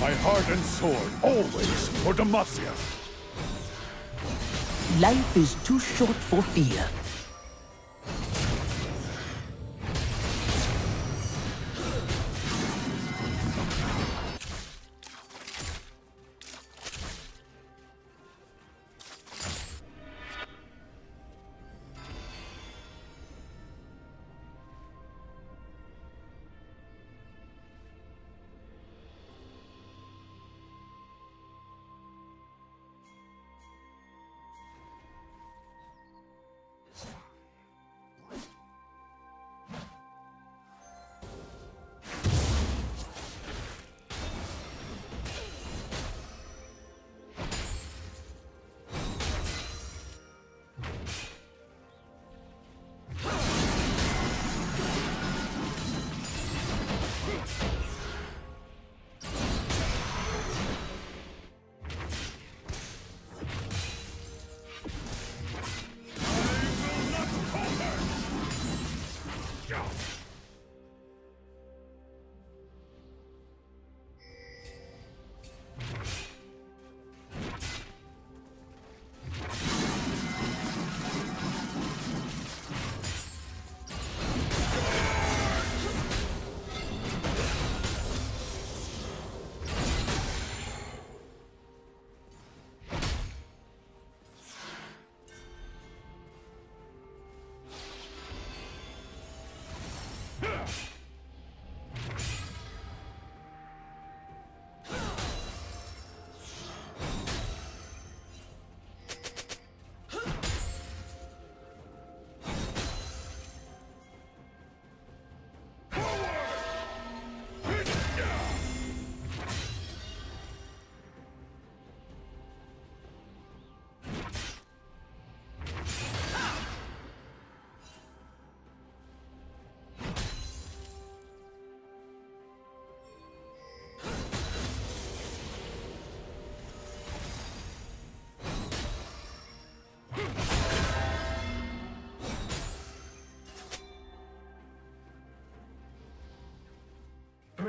My heart and sword, always for Demacia. Life is too short for fear.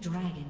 dragon.